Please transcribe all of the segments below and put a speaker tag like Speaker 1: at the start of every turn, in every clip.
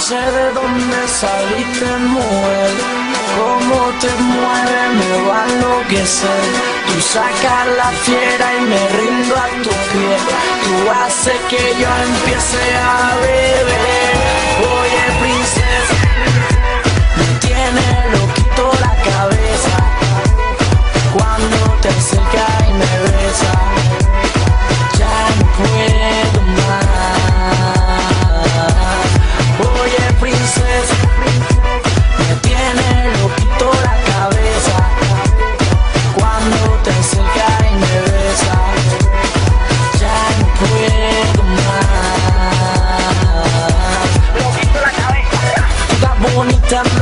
Speaker 1: sé de dónde saliste, mujer. Cómo te mueve, me va a enloquecer. Tú sacas la fiera y me rindo a tu pie. Tú haces que yo empiece a beber. Oye, princesa, time.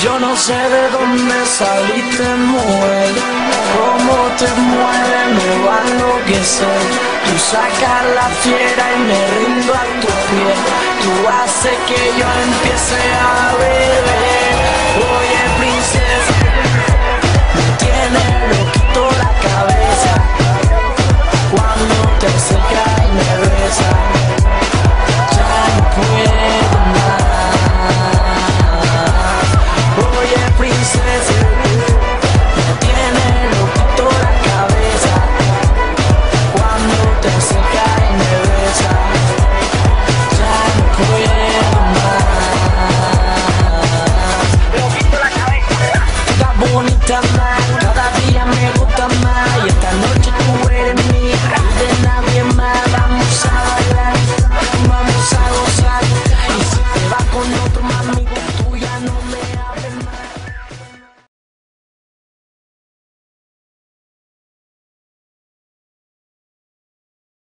Speaker 1: Yo no sé de dónde saliste, mujer. Cómo te mueve, me va a enloquecer. Tú sacas la fiera y me rindo a tu pie. Tú haces que yo empiece a beber.